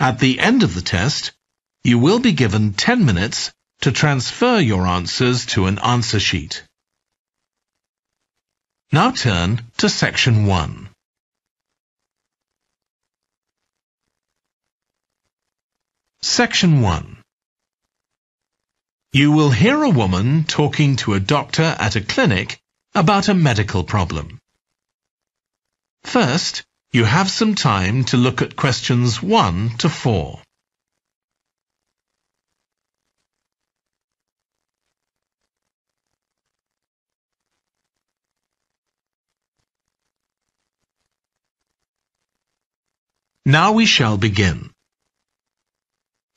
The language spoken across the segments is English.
At the end of the test, you will be given 10 minutes to transfer your answers to an answer sheet. Now turn to section 1. Section 1 You will hear a woman talking to a doctor at a clinic about a medical problem. First, you have some time to look at questions 1 to 4. Now we shall begin.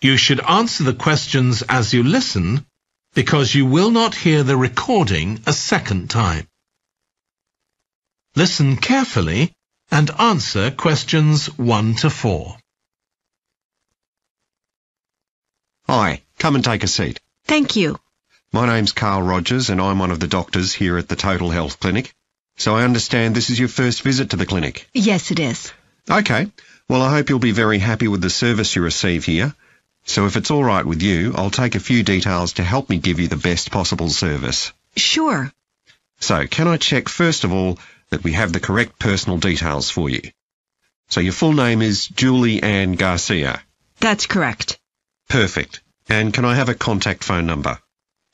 You should answer the questions as you listen because you will not hear the recording a second time. Listen carefully and answer questions 1 to 4. Hi, come and take a seat. Thank you. My name's Carl Rogers and I'm one of the doctors here at the Total Health Clinic. So I understand this is your first visit to the clinic. Yes, it is. Okay, well I hope you'll be very happy with the service you receive here. So if it's all right with you, I'll take a few details to help me give you the best possible service. Sure. So can I check first of all that we have the correct personal details for you? So your full name is Julie Ann Garcia. That's correct. Perfect. And can I have a contact phone number?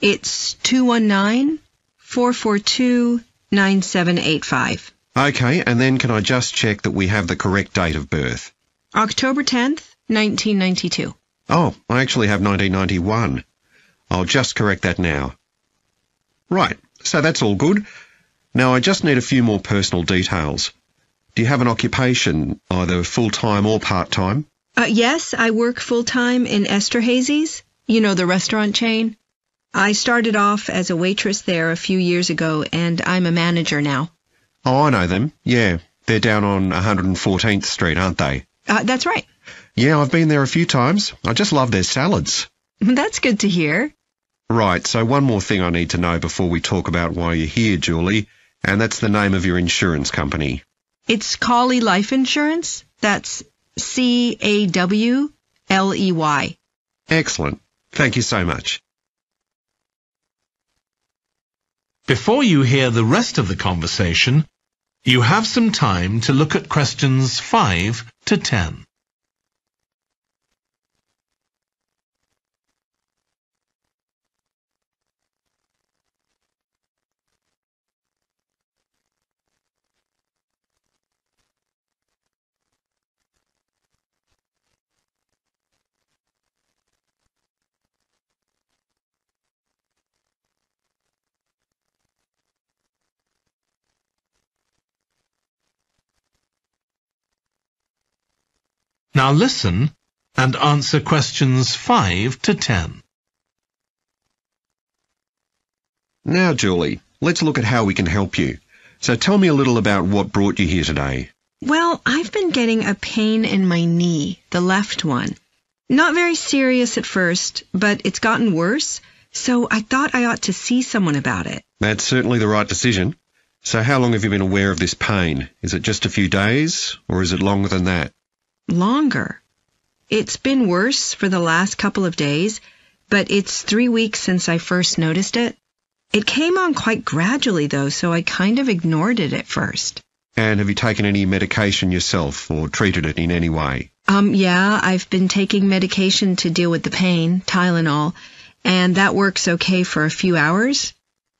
It's 219-442-9785. Okay, and then can I just check that we have the correct date of birth? October 10th, 1992. Oh, I actually have 1991. I'll just correct that now. Right, so that's all good. Now I just need a few more personal details. Do you have an occupation, either full-time or part-time? Uh, yes, I work full-time in Esterhazy's. You know, the restaurant chain. I started off as a waitress there a few years ago, and I'm a manager now. Oh, I know them. Yeah, they're down on 114th Street, aren't they? Uh, that's right. Yeah, I've been there a few times. I just love their salads. That's good to hear. Right, so one more thing I need to know before we talk about why you're here, Julie, and that's the name of your insurance company. It's Cawley Life Insurance. That's C-A-W-L-E-Y. Excellent. Thank you so much. Before you hear the rest of the conversation, you have some time to look at questions 5 to 10. Now listen and answer questions 5 to 10. Now, Julie, let's look at how we can help you. So tell me a little about what brought you here today. Well, I've been getting a pain in my knee, the left one. Not very serious at first, but it's gotten worse, so I thought I ought to see someone about it. That's certainly the right decision. So how long have you been aware of this pain? Is it just a few days, or is it longer than that? Longer. It's been worse for the last couple of days, but it's three weeks since I first noticed it. It came on quite gradually though, so I kind of ignored it at first. And have you taken any medication yourself or treated it in any way? Um, yeah, I've been taking medication to deal with the pain, Tylenol, and that works okay for a few hours,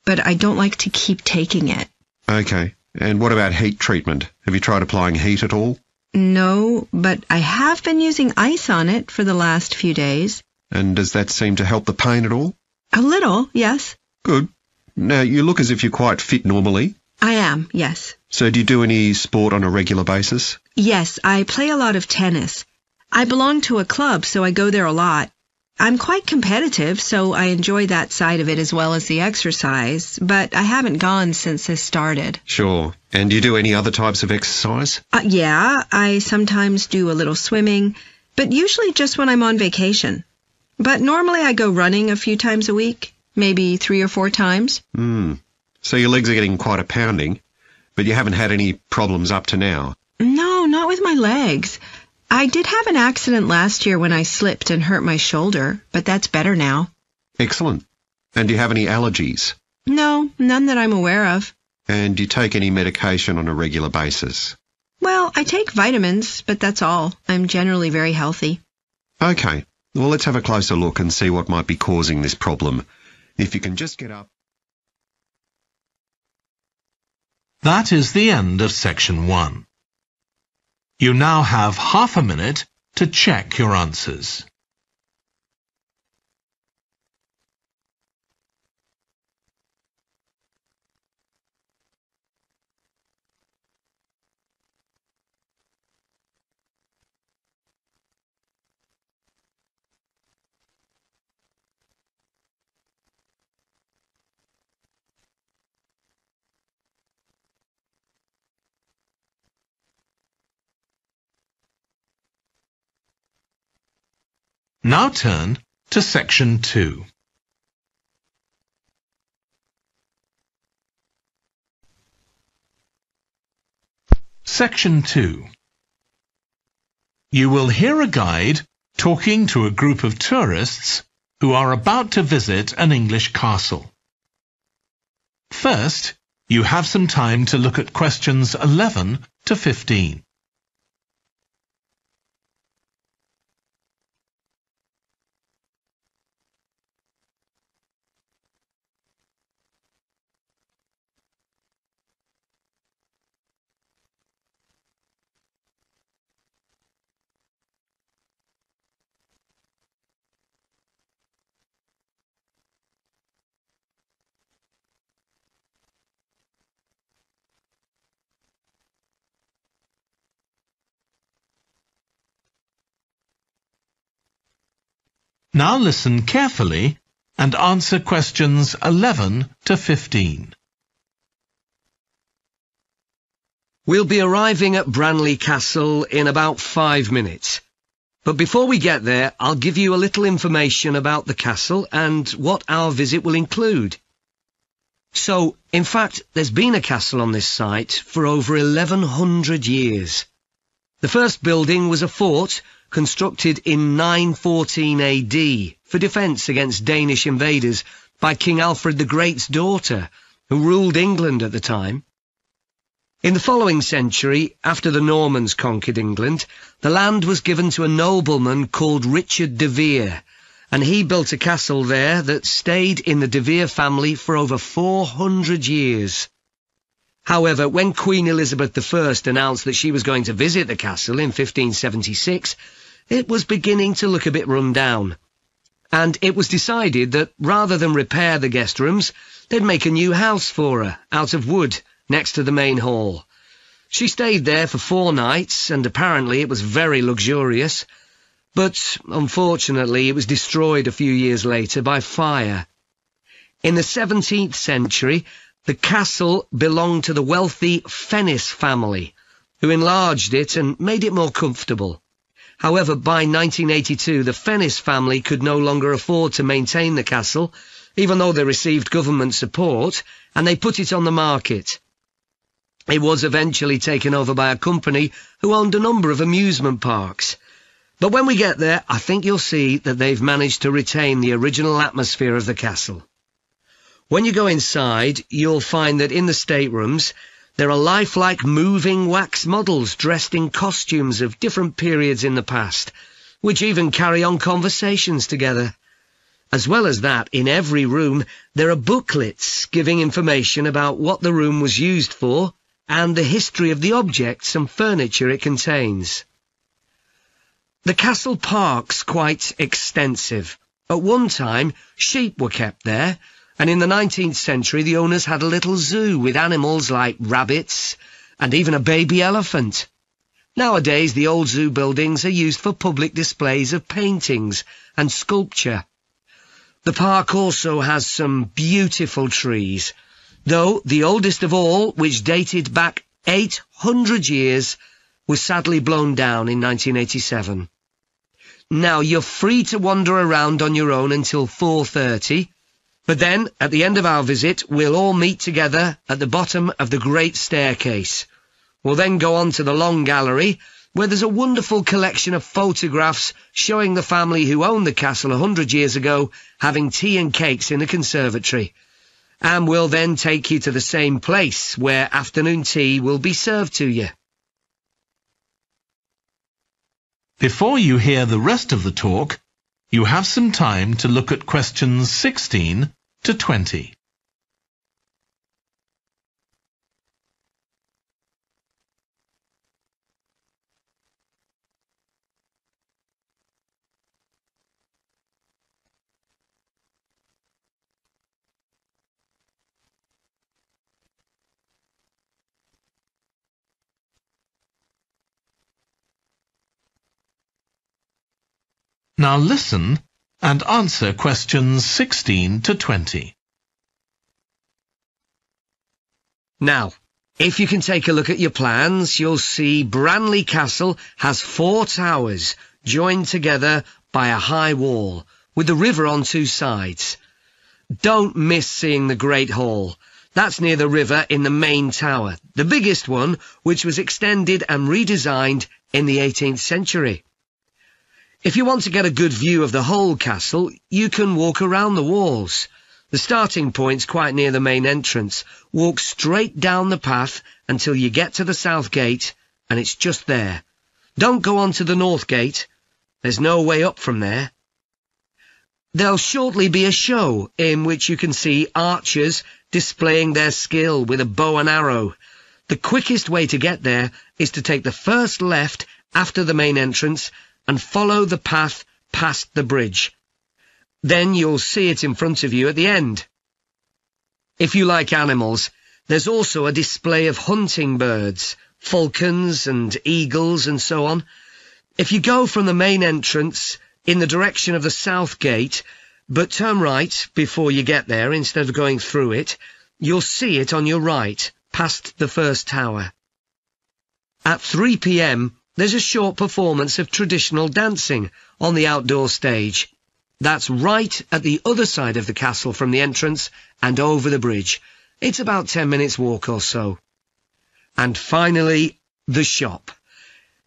but I don't like to keep taking it. Okay. And what about heat treatment? Have you tried applying heat at all? No, but I have been using ice on it for the last few days. And does that seem to help the pain at all? A little, yes. Good. Now, you look as if you're quite fit normally. I am, yes. So do you do any sport on a regular basis? Yes, I play a lot of tennis. I belong to a club, so I go there a lot. I'm quite competitive, so I enjoy that side of it as well as the exercise, but I haven't gone since this started. Sure. And do you do any other types of exercise? Uh, yeah, I sometimes do a little swimming, but usually just when I'm on vacation. But normally I go running a few times a week, maybe three or four times. Hmm. So your legs are getting quite a pounding, but you haven't had any problems up to now. No, not with my legs. I did have an accident last year when I slipped and hurt my shoulder, but that's better now. Excellent. And do you have any allergies? No, none that I'm aware of. And do you take any medication on a regular basis? Well, I take vitamins, but that's all. I'm generally very healthy. Okay. Well, let's have a closer look and see what might be causing this problem. If you can just get up. That is the end of section one. You now have half a minute to check your answers. Now turn to section 2. Section 2. You will hear a guide talking to a group of tourists who are about to visit an English castle. First, you have some time to look at questions 11 to 15. Now listen carefully and answer questions 11 to 15. We'll be arriving at Branley Castle in about five minutes. But before we get there, I'll give you a little information about the castle and what our visit will include. So, in fact, there's been a castle on this site for over 1100 years. The first building was a fort constructed in 914 AD for defence against Danish invaders by King Alfred the Great's daughter, who ruled England at the time. In the following century, after the Normans conquered England, the land was given to a nobleman called Richard de Vere, and he built a castle there that stayed in the de Vere family for over 400 years. However, when Queen Elizabeth I announced that she was going to visit the castle in 1576, it was beginning to look a bit run down. And it was decided that rather than repair the guest rooms, they'd make a new house for her, out of wood, next to the main hall. She stayed there for four nights, and apparently it was very luxurious. But, unfortunately, it was destroyed a few years later by fire. In the 17th century, the castle belonged to the wealthy Fennis family, who enlarged it and made it more comfortable. However, by 1982, the Fennis family could no longer afford to maintain the castle, even though they received government support, and they put it on the market. It was eventually taken over by a company who owned a number of amusement parks. But when we get there, I think you'll see that they've managed to retain the original atmosphere of the castle. When you go inside, you'll find that in the staterooms, there are lifelike moving wax models dressed in costumes of different periods in the past, which even carry on conversations together. As well as that, in every room, there are booklets giving information about what the room was used for and the history of the objects and furniture it contains. The castle park's quite extensive. At one time, sheep were kept there, and in the 19th century the owners had a little zoo with animals like rabbits and even a baby elephant. Nowadays, the old zoo buildings are used for public displays of paintings and sculpture. The park also has some beautiful trees, though the oldest of all, which dated back 800 years, was sadly blown down in 1987. Now, you're free to wander around on your own until 4.30, but then, at the end of our visit, we'll all meet together at the bottom of the great staircase. We'll then go on to the long gallery, where there's a wonderful collection of photographs showing the family who owned the castle a hundred years ago having tea and cakes in the conservatory. And we'll then take you to the same place where afternoon tea will be served to you. Before you hear the rest of the talk, you have some time to look at questions 16 to 20. Now listen and answer questions 16 to 20. Now, if you can take a look at your plans, you'll see Branley Castle has four towers joined together by a high wall, with the river on two sides. Don't miss seeing the Great Hall. That's near the river in the main tower, the biggest one, which was extended and redesigned in the 18th century. If you want to get a good view of the whole castle, you can walk around the walls. The starting point's quite near the main entrance. Walk straight down the path until you get to the south gate, and it's just there. Don't go on to the north gate. There's no way up from there. There'll shortly be a show in which you can see archers displaying their skill with a bow and arrow. The quickest way to get there is to take the first left after the main entrance and follow the path past the bridge. Then you'll see it in front of you at the end. If you like animals, there's also a display of hunting birds, falcons and eagles and so on. If you go from the main entrance in the direction of the south gate, but turn right before you get there instead of going through it, you'll see it on your right, past the first tower. At 3 p.m., there's a short performance of traditional dancing on the outdoor stage. That's right at the other side of the castle from the entrance and over the bridge. It's about ten minutes walk or so. And finally, the shop.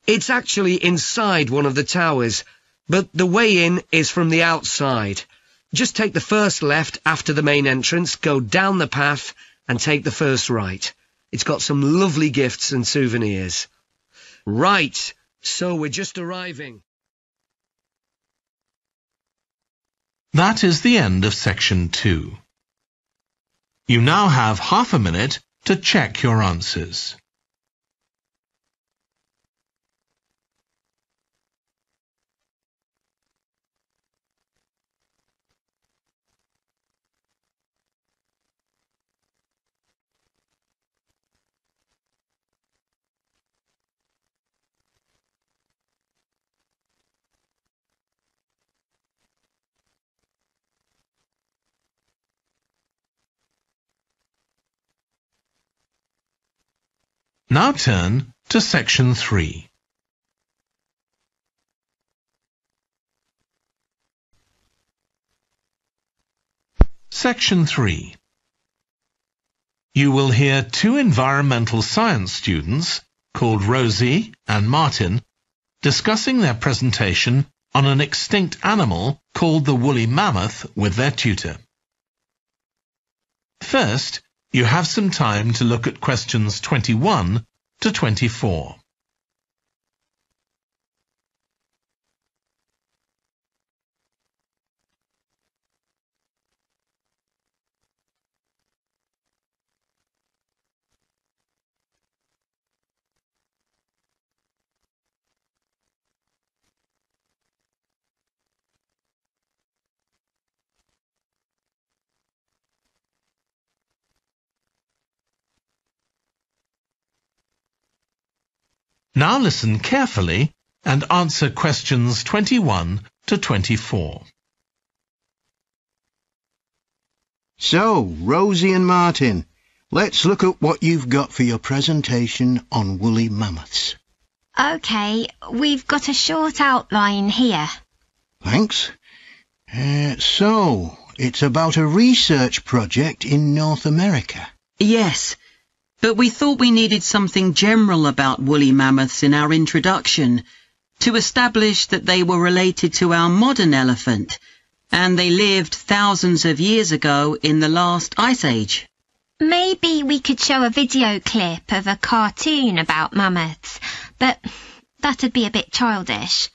It's actually inside one of the towers, but the way in is from the outside. Just take the first left after the main entrance, go down the path, and take the first right. It's got some lovely gifts and souvenirs. Right, so we're just arriving. That is the end of section two. You now have half a minute to check your answers. Now turn to section 3. Section 3. You will hear two environmental science students called Rosie and Martin discussing their presentation on an extinct animal called the woolly mammoth with their tutor. First, you have some time to look at questions 21 to 24. Now listen carefully and answer questions 21 to 24. So, Rosie and Martin, let's look at what you've got for your presentation on woolly mammoths. OK, we've got a short outline here. Thanks. Uh, so, it's about a research project in North America. Yes, but we thought we needed something general about woolly mammoths in our introduction to establish that they were related to our modern elephant and they lived thousands of years ago in the last ice age. Maybe we could show a video clip of a cartoon about mammoths, but that'd be a bit childish.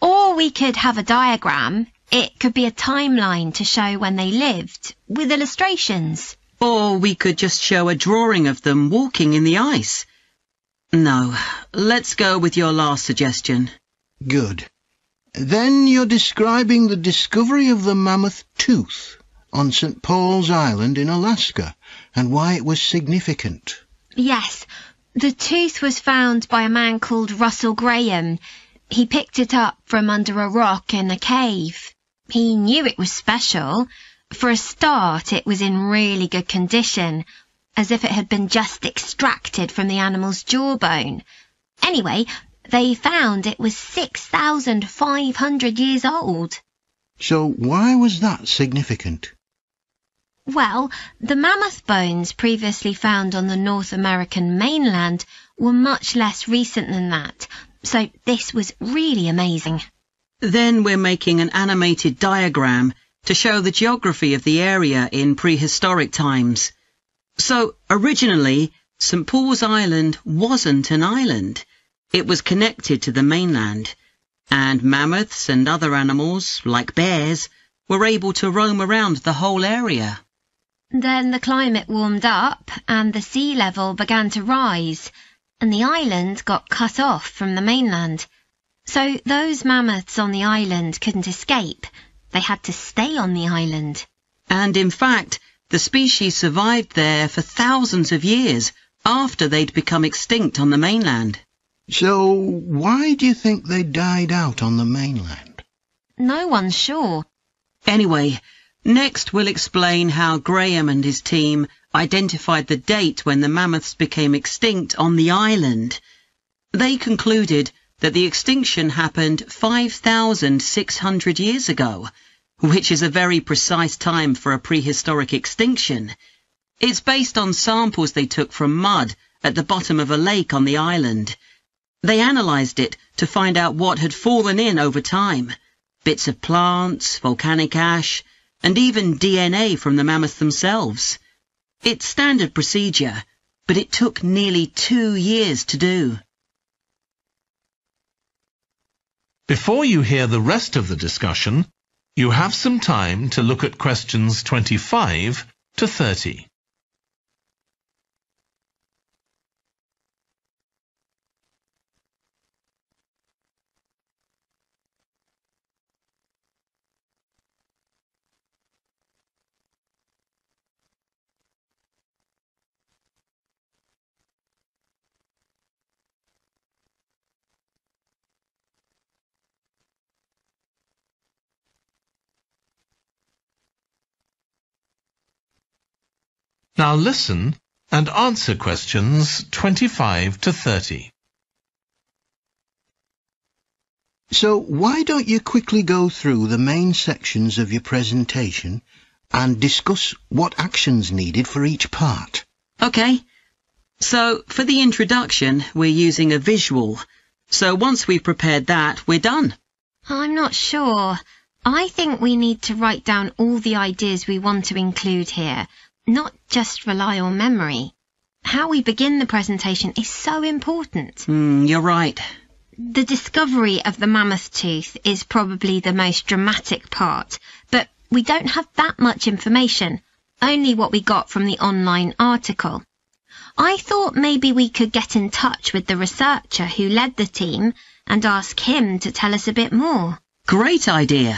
Or we could have a diagram. It could be a timeline to show when they lived, with illustrations. Or we could just show a drawing of them walking in the ice. No, let's go with your last suggestion. Good. Then you're describing the discovery of the mammoth tooth on St. Paul's Island in Alaska and why it was significant. Yes, the tooth was found by a man called Russell Graham. He picked it up from under a rock in a cave. He knew it was special. For a start, it was in really good condition, as if it had been just extracted from the animal's jawbone. Anyway, they found it was 6,500 years old. So why was that significant? Well, the mammoth bones previously found on the North American mainland were much less recent than that, so this was really amazing. Then we're making an animated diagram to show the geography of the area in prehistoric times. So, originally, St. Paul's Island wasn't an island. It was connected to the mainland, and mammoths and other animals, like bears, were able to roam around the whole area. Then the climate warmed up and the sea level began to rise, and the island got cut off from the mainland. So those mammoths on the island couldn't escape. They had to stay on the island. And in fact, the species survived there for thousands of years after they'd become extinct on the mainland. So why do you think they died out on the mainland? No one's sure. Anyway, next we'll explain how Graham and his team identified the date when the mammoths became extinct on the island. They concluded that the extinction happened 5,600 years ago, which is a very precise time for a prehistoric extinction. It's based on samples they took from mud at the bottom of a lake on the island. They analysed it to find out what had fallen in over time. Bits of plants, volcanic ash, and even DNA from the mammoths themselves. It's standard procedure, but it took nearly two years to do. Before you hear the rest of the discussion, you have some time to look at questions 25 to 30. Now listen and answer questions 25 to 30. So why don't you quickly go through the main sections of your presentation and discuss what actions needed for each part? Okay. So, for the introduction, we're using a visual. So once we've prepared that, we're done. I'm not sure. I think we need to write down all the ideas we want to include here, not just rely on memory. How we begin the presentation is so important. Hmm, you're right. The discovery of the mammoth tooth is probably the most dramatic part, but we don't have that much information, only what we got from the online article. I thought maybe we could get in touch with the researcher who led the team and ask him to tell us a bit more. Great idea.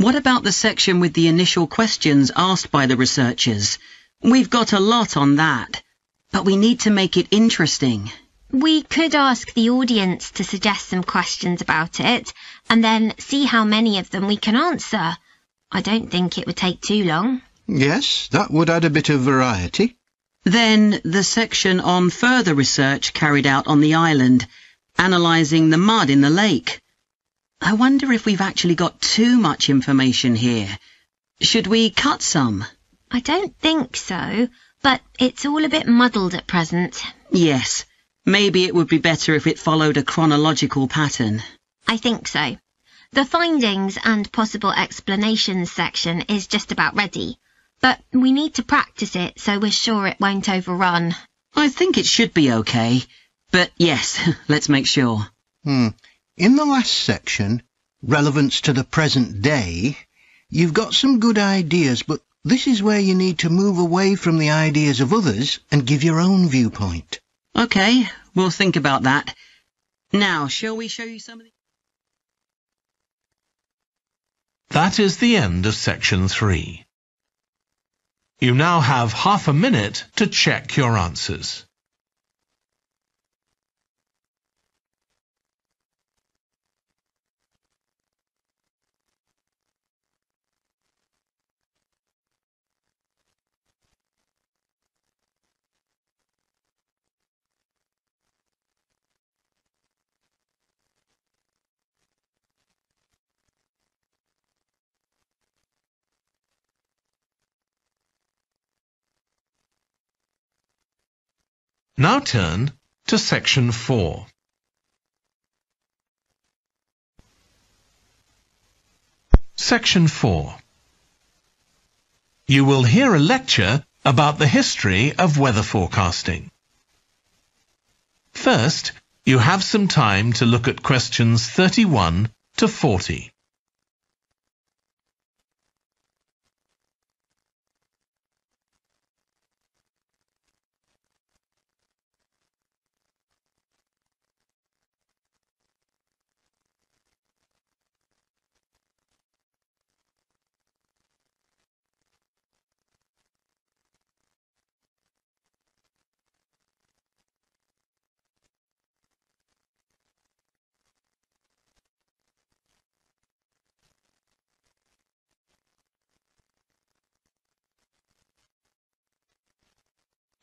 What about the section with the initial questions asked by the researchers? We've got a lot on that, but we need to make it interesting. We could ask the audience to suggest some questions about it, and then see how many of them we can answer. I don't think it would take too long. Yes, that would add a bit of variety. Then the section on further research carried out on the island, analysing the mud in the lake. I wonder if we've actually got too much information here. Should we cut some? I don't think so, but it's all a bit muddled at present. Yes. Maybe it would be better if it followed a chronological pattern. I think so. The findings and possible explanations section is just about ready, but we need to practice it so we're sure it won't overrun. I think it should be okay. But yes, let's make sure. Hmm. In the last section, relevance to the present day, you've got some good ideas, but this is where you need to move away from the ideas of others and give your own viewpoint. Okay, we'll think about that. Now, shall we show you some of the... That is the end of section three. You now have half a minute to check your answers. Now turn to section 4. Section 4. You will hear a lecture about the history of weather forecasting. First, you have some time to look at questions 31 to 40.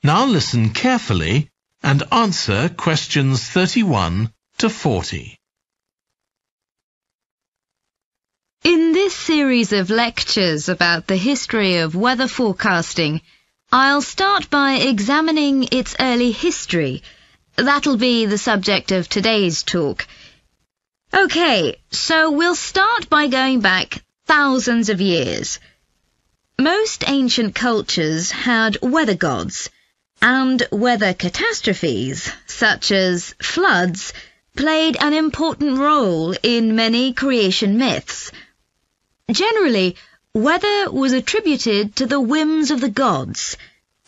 Now listen carefully and answer questions 31 to 40. In this series of lectures about the history of weather forecasting, I'll start by examining its early history. That'll be the subject of today's talk. Okay, so we'll start by going back thousands of years. Most ancient cultures had weather gods and weather catastrophes, such as floods, played an important role in many creation myths. Generally, weather was attributed to the whims of the gods,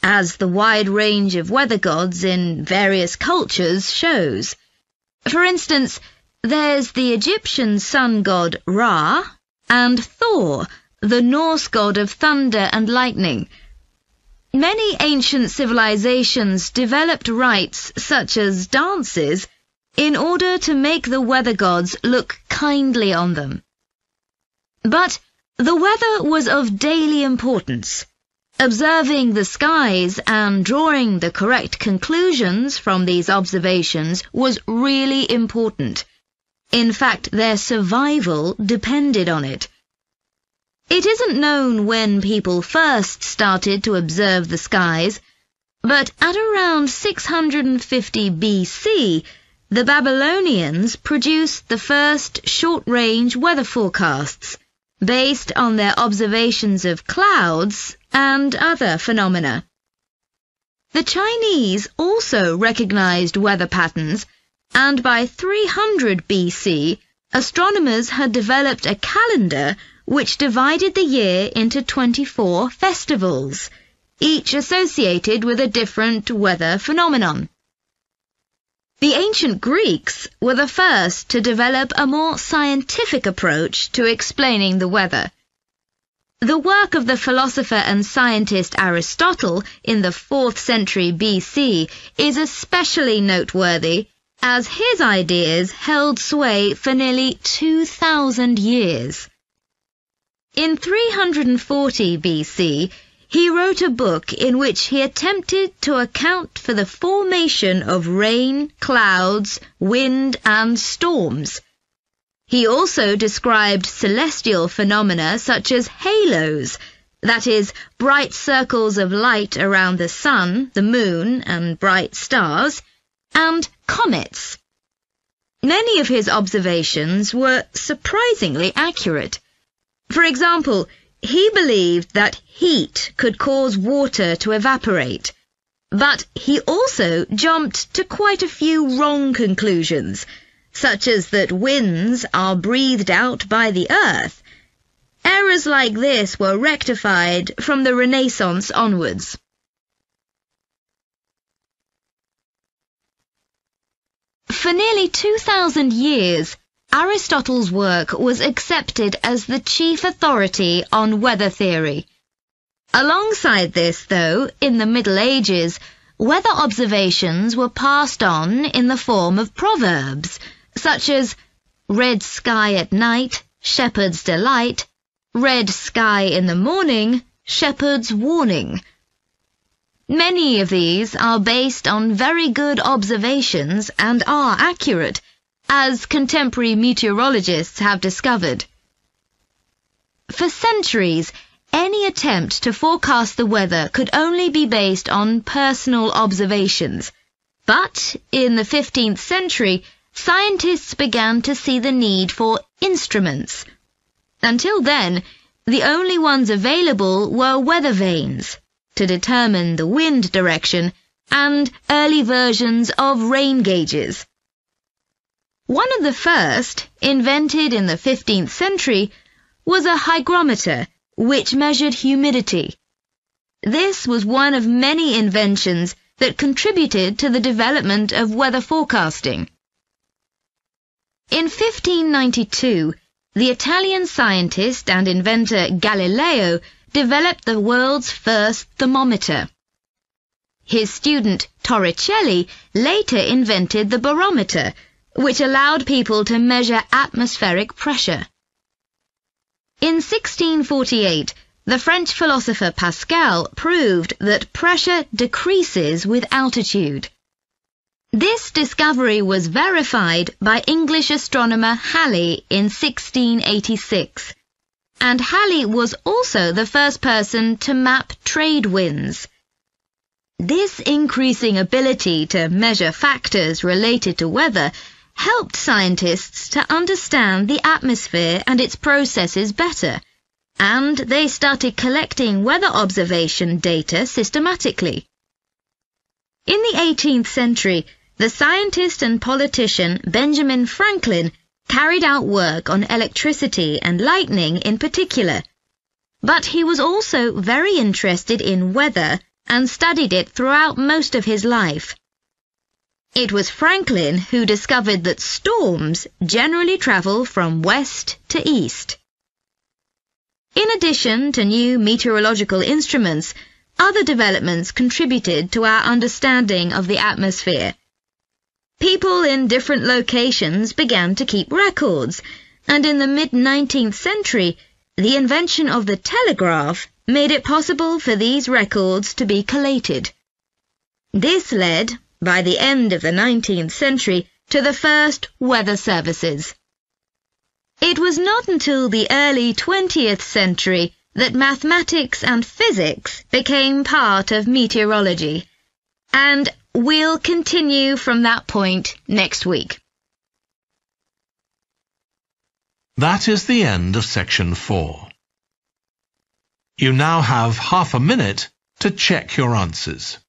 as the wide range of weather gods in various cultures shows. For instance, there's the Egyptian sun god Ra, and Thor, the Norse god of thunder and lightning, Many ancient civilizations developed rites such as dances in order to make the weather gods look kindly on them. But the weather was of daily importance. Observing the skies and drawing the correct conclusions from these observations was really important. In fact, their survival depended on it. It isn't known when people first started to observe the skies, but at around 650 BC, the Babylonians produced the first short-range weather forecasts based on their observations of clouds and other phenomena. The Chinese also recognized weather patterns, and by 300 BC, astronomers had developed a calendar which divided the year into 24 festivals, each associated with a different weather phenomenon. The ancient Greeks were the first to develop a more scientific approach to explaining the weather. The work of the philosopher and scientist Aristotle in the 4th century BC is especially noteworthy as his ideas held sway for nearly 2,000 years. In 340 BC, he wrote a book in which he attempted to account for the formation of rain, clouds, wind, and storms. He also described celestial phenomena such as halos, that is, bright circles of light around the sun, the moon, and bright stars, and comets. Many of his observations were surprisingly accurate. For example, he believed that heat could cause water to evaporate, but he also jumped to quite a few wrong conclusions such as that winds are breathed out by the earth. Errors like this were rectified from the Renaissance onwards. For nearly 2,000 years, Aristotle's work was accepted as the chief authority on weather theory. Alongside this, though, in the Middle Ages, weather observations were passed on in the form of proverbs, such as red sky at night, shepherd's delight, red sky in the morning, shepherd's warning. Many of these are based on very good observations and are accurate, as contemporary meteorologists have discovered. For centuries, any attempt to forecast the weather could only be based on personal observations. But in the 15th century, scientists began to see the need for instruments. Until then, the only ones available were weather vanes to determine the wind direction and early versions of rain gauges. One of the first, invented in the 15th century, was a hygrometer which measured humidity. This was one of many inventions that contributed to the development of weather forecasting. In 1592, the Italian scientist and inventor Galileo developed the world's first thermometer. His student Torricelli later invented the barometer, which allowed people to measure atmospheric pressure. In 1648, the French philosopher Pascal proved that pressure decreases with altitude. This discovery was verified by English astronomer Halley in 1686, and Halley was also the first person to map trade winds. This increasing ability to measure factors related to weather helped scientists to understand the atmosphere and its processes better, and they started collecting weather observation data systematically. In the 18th century, the scientist and politician Benjamin Franklin carried out work on electricity and lightning in particular. But he was also very interested in weather and studied it throughout most of his life. It was Franklin who discovered that storms generally travel from west to east. In addition to new meteorological instruments, other developments contributed to our understanding of the atmosphere. People in different locations began to keep records, and in the mid-19th century, the invention of the telegraph made it possible for these records to be collated. This led, by the end of the 19th century, to the first weather services. It was not until the early 20th century that mathematics and physics became part of meteorology, and We'll continue from that point next week. That is the end of section four. You now have half a minute to check your answers.